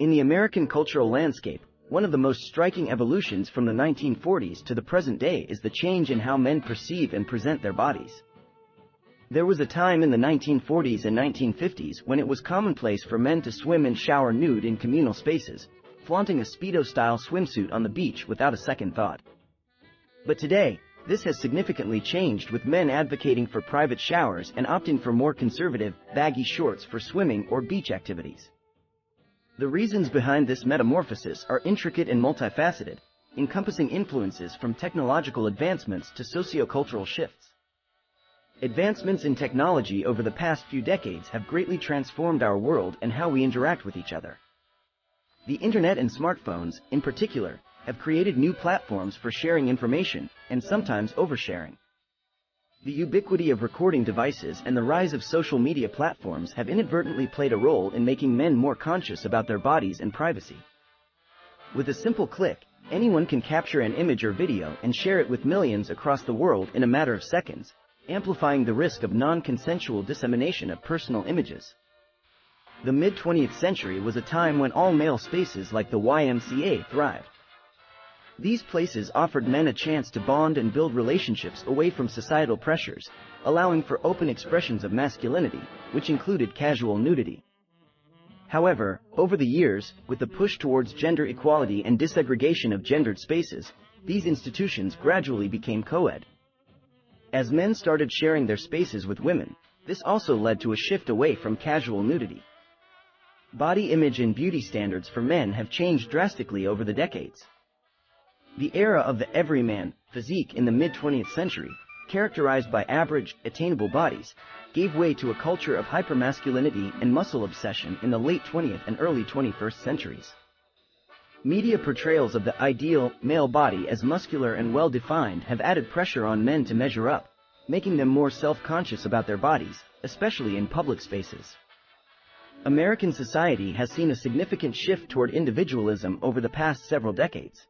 In the American cultural landscape, one of the most striking evolutions from the 1940s to the present day is the change in how men perceive and present their bodies. There was a time in the 1940s and 1950s when it was commonplace for men to swim and shower nude in communal spaces, flaunting a Speedo-style swimsuit on the beach without a second thought. But today, this has significantly changed with men advocating for private showers and opting for more conservative, baggy shorts for swimming or beach activities. The reasons behind this metamorphosis are intricate and multifaceted, encompassing influences from technological advancements to sociocultural shifts. Advancements in technology over the past few decades have greatly transformed our world and how we interact with each other. The internet and smartphones, in particular, have created new platforms for sharing information, and sometimes oversharing. The ubiquity of recording devices and the rise of social media platforms have inadvertently played a role in making men more conscious about their bodies and privacy. With a simple click, anyone can capture an image or video and share it with millions across the world in a matter of seconds, amplifying the risk of non-consensual dissemination of personal images. The mid-20th century was a time when all-male spaces like the YMCA thrived. These places offered men a chance to bond and build relationships away from societal pressures, allowing for open expressions of masculinity, which included casual nudity. However, over the years, with the push towards gender equality and desegregation of gendered spaces, these institutions gradually became co-ed. As men started sharing their spaces with women, this also led to a shift away from casual nudity. Body image and beauty standards for men have changed drastically over the decades. The era of the everyman physique in the mid-20th century, characterized by average, attainable bodies, gave way to a culture of hypermasculinity and muscle obsession in the late 20th and early 21st centuries. Media portrayals of the ideal, male body as muscular and well-defined have added pressure on men to measure up, making them more self-conscious about their bodies, especially in public spaces. American society has seen a significant shift toward individualism over the past several decades.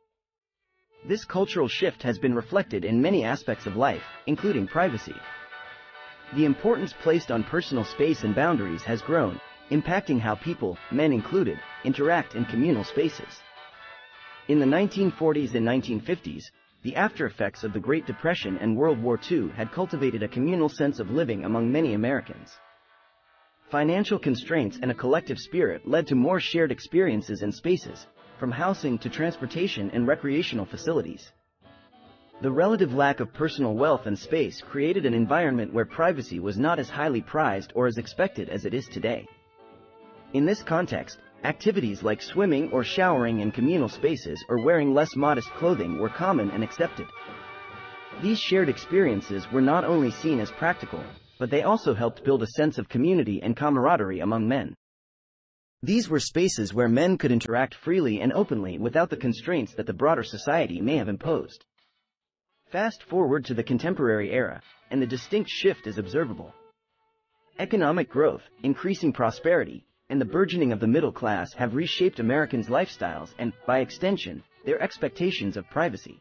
This cultural shift has been reflected in many aspects of life, including privacy. The importance placed on personal space and boundaries has grown, impacting how people, men included, interact in communal spaces. In the 1940s and 1950s, the after-effects of the Great Depression and World War II had cultivated a communal sense of living among many Americans. Financial constraints and a collective spirit led to more shared experiences and spaces, from housing to transportation and recreational facilities. The relative lack of personal wealth and space created an environment where privacy was not as highly prized or as expected as it is today. In this context, activities like swimming or showering in communal spaces or wearing less modest clothing were common and accepted. These shared experiences were not only seen as practical, but they also helped build a sense of community and camaraderie among men. These were spaces where men could interact freely and openly without the constraints that the broader society may have imposed. Fast forward to the contemporary era, and the distinct shift is observable. Economic growth, increasing prosperity, and the burgeoning of the middle class have reshaped Americans' lifestyles and, by extension, their expectations of privacy.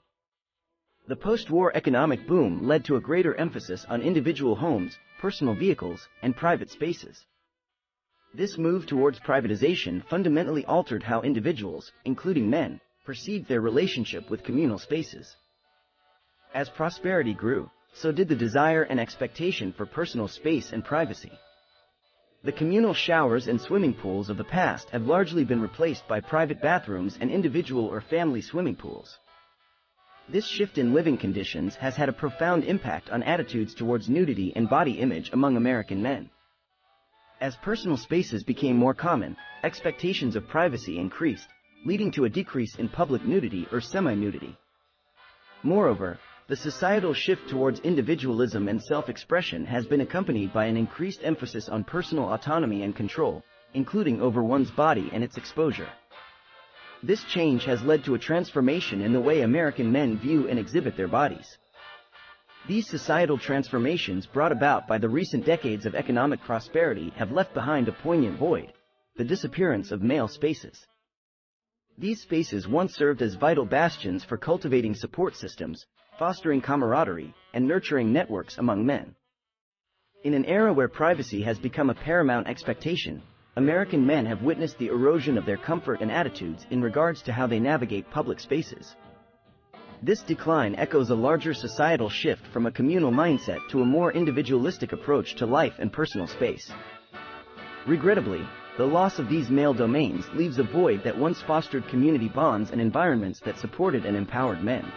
The post-war economic boom led to a greater emphasis on individual homes, personal vehicles, and private spaces. This move towards privatization fundamentally altered how individuals, including men, perceived their relationship with communal spaces. As prosperity grew, so did the desire and expectation for personal space and privacy. The communal showers and swimming pools of the past have largely been replaced by private bathrooms and individual or family swimming pools. This shift in living conditions has had a profound impact on attitudes towards nudity and body image among American men. As personal spaces became more common, expectations of privacy increased, leading to a decrease in public nudity or semi-nudity. Moreover, the societal shift towards individualism and self-expression has been accompanied by an increased emphasis on personal autonomy and control, including over one's body and its exposure. This change has led to a transformation in the way American men view and exhibit their bodies. These societal transformations brought about by the recent decades of economic prosperity have left behind a poignant void, the disappearance of male spaces. These spaces once served as vital bastions for cultivating support systems, fostering camaraderie, and nurturing networks among men. In an era where privacy has become a paramount expectation, American men have witnessed the erosion of their comfort and attitudes in regards to how they navigate public spaces. This decline echoes a larger societal shift from a communal mindset to a more individualistic approach to life and personal space. Regrettably, the loss of these male domains leaves a void that once fostered community bonds and environments that supported and empowered men.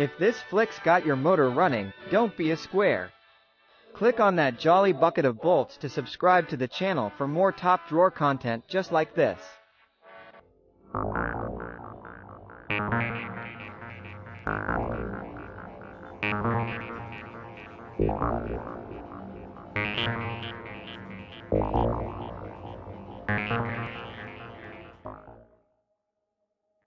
If this flick's got your motor running, don't be a square. Click on that jolly bucket of bolts to subscribe to the channel for more top drawer content just like this.